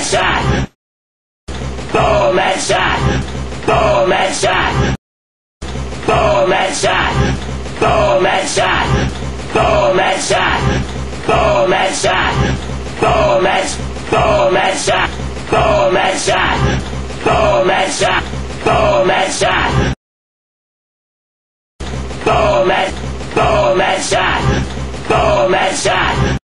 headshot! Boom headshot. Boom headshot. Boom headshot. Boom headshot. Boom headshot. Boom headshot. Boom headshot. Boom headshot. Boom headshot. Boom headshot. Boom headshot. Boom headshot. Boom headshot. Boom headshot.